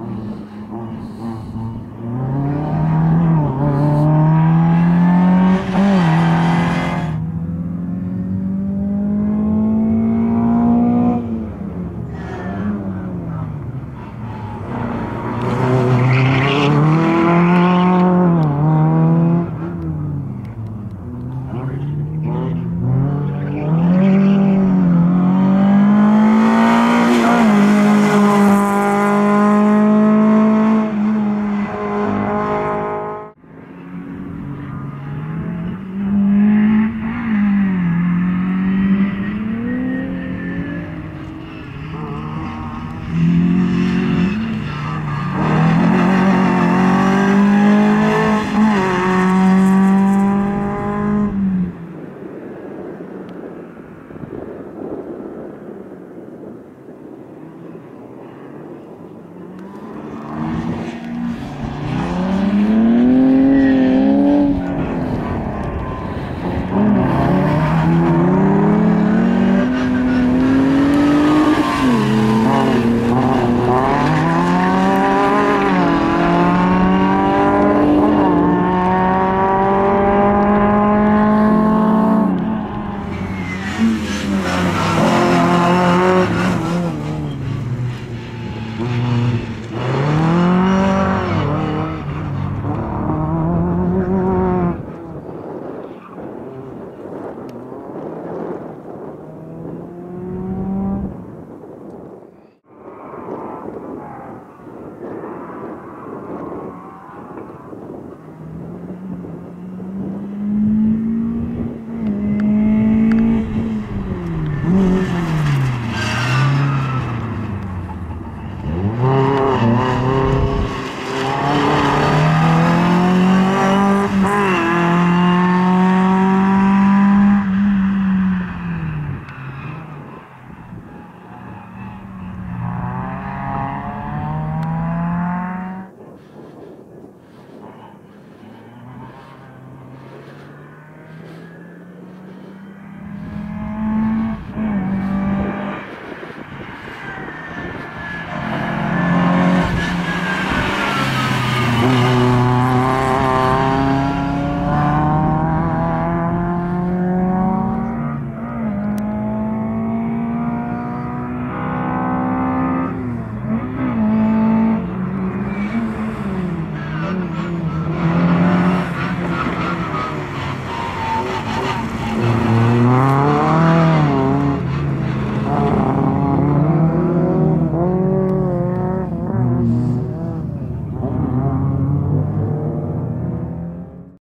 Mm-hmm.